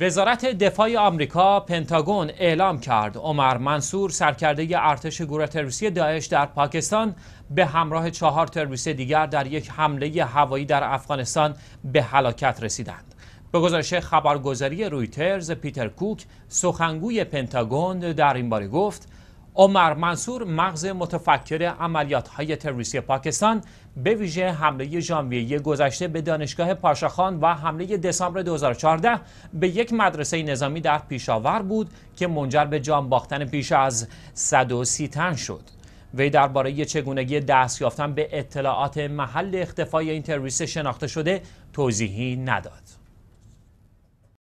وزارت دفاع آمریکا پنتاگون اعلام کرد عمر منصور سرکرده ارتش گروه تروریستی داعش در پاکستان به همراه چهار تروریست دیگر در یک حمله هوایی در افغانستان به هلاکت رسیدند. به گزارش خبرگزاری رویترز پیتر کوک سخنگوی پنتاگون در این باره گفت عمر منصور مغز متفکر عملیات های تروریستی پاکستان به ویژه حمله ژانویه گذشته به دانشگاه پاشاخان و حمله دسامبر 2014 به یک مدرسه نظامی در پیشاور بود که منجر به جان باختن پیش از 130 تن شد. وی درباره چگونگی دست یافتن به اطلاعات محل اختفای این تروریست شناخته شده توضیحی نداد.